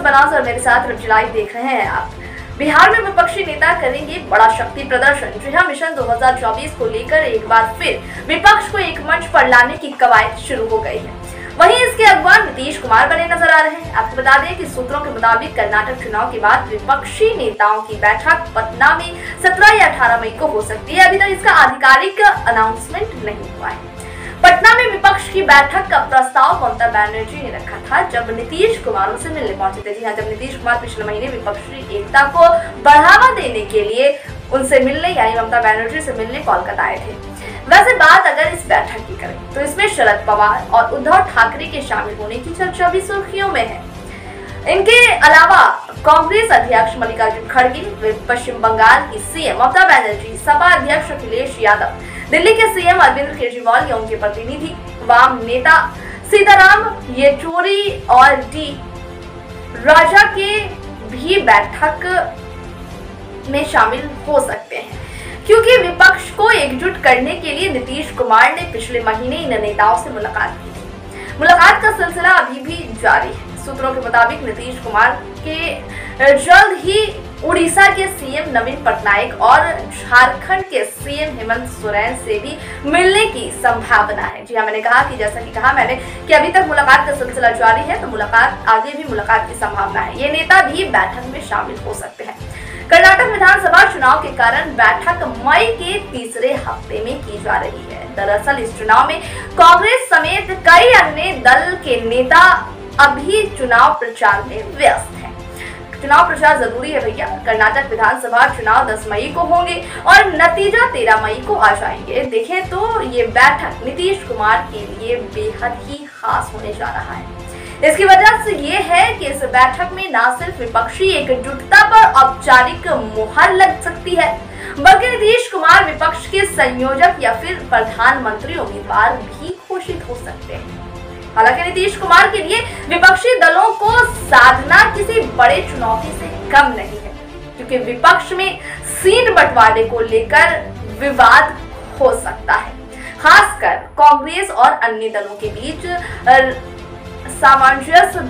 बनाज और मेरे साथ लाइव देख रहे हैं आप। बिहार में विपक्षी नेता करेंगे बड़ा शक्ति प्रदर्शन। जी हाँ मिशन 2024 को लेकर एक बार फिर विपक्ष को एक मंच पर लाने की कवायद शुरू हो गई है। वहीं इसके अगवा नीतीश कुमार बने नज़र आ रहे हैं। आपको बता दें कि सूत्रों के मुताबिक कर्नाटक चुनाव के बाद विपक्षी नेताओं की बैठक पटना में 17 या 18 मई को हो सकती है। अभी तक इसका आधिकारिक अनाउंसमेंट नहीं हुआ है। पटना में विपक्ष की बैठक का प्रस्ताव ममता बैनर्जी ने रखा था, जब नीतीश कुमार उनसे मिलने पहुँचे थे। जी हाँ जब नीतीश कुमार पिछले महीने विपक्षी एकता को बढ़ावा देने के लिए उनसे मिलने, यानी ममता बैनर्जी से मिलने कोलकाता आए थे। वैसे बात अगर इस बैठक की करें तो इसमें शरद पवार और उद्धव ठाकरे के शामिल होने की चर्चा भी सुर्खियों में है। इनके अलावा कांग्रेस अध्यक्ष मल्लिकार्जुन खड़गे पश्चिम बंगाल की सीएम, ममता बनर्जी, सपा अध्यक्ष अखिलेश यादव, दिल्ली के सीएम अरविंद केजरीवाल या उनके प्रतिनिधि, वाम नेता सीताराम येचूरी और डी राजा के भी बैठक में शामिल हो सकते हैं। क्योंकि विपक्ष को एकजुट करने के लिए नीतीश कुमार ने पिछले महीने इन नेताओं से मुलाकात की। मुलाकात का सिलसिला अभी भी जारी है। सूत्रों के मुताबिक नीतीश कुमार के जल्द ही उड़ीसा के सीएम नवीन पटनायक और झारखंड के सीएम हेमंत सोरेन से भी मिलने की संभावना है। जी हाँ मैंने कहा कि जैसा कि कहा मैंने कि अभी तक मुलाकात का सिलसिला जारी है तो मुलाकात, आगे भी मुलाकात की संभावना है। ये नेता भी बैठक में शामिल हो सकते हैं। कर्नाटक विधानसभा चुनाव के कारण बैठक मई के तीसरे हफ़्ते में की जा रही है। दरअसल इस चुनाव में कांग्रेस समेत कई अन्य दल के नेता अभी चुनाव प्रचार में व्यस्त है। चुनाव प्रचार ज़रूरी है भैया। कर्नाटक विधानसभा चुनाव 10 मई को होंगे और नतीजा 13 मई को आ जाएँगे। देखें तो ये बैठक नीतीश कुमार के लिए बेहद ही खास होने जा रहा है। इसकी वजह से ये है कि इस बैठक में न सिर्फ़ विपक्षी एकजुटता पर औपचारिक मुहर लग सकती है, बल्कि नीतीश कुमार विपक्ष के संयोजक या फिर प्रधानमंत्री उम्मीदवार भी घोषित हो सकते हैं। हालाँकि नीतीश कुमार के लिए विपक्षी दलों को साधना किसी बड़े चुनौती से कम नहीं है, क्योंकि विपक्ष में सीट बंटवारे को लेकर विवाद हो सकता है। खासकर कांग्रेस और अन्य दलों के बीच सामंजस्य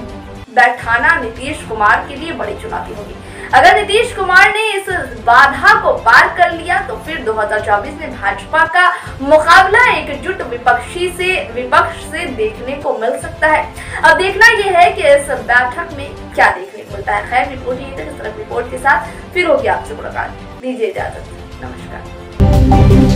बैठाना नीतीश कुमार के लिए बड़ी चुनौती होगी। अगर नीतीश कुमार ने इस बाधा को पार कर लिया तो फिर 2024 में भाजपा का मुकाबला एकजुट विपक्षी से, विपक्ष से देखने को मिल सकता है। अब देखना यह है कि इस बैठक में क्या देखने को मिलता है। खैर, रिपोर्ट ये तक, इस रिपोर्ट के साथ। फिर होगी आपसे मुलाकात। दीजिए इजाज़त। नमस्कार।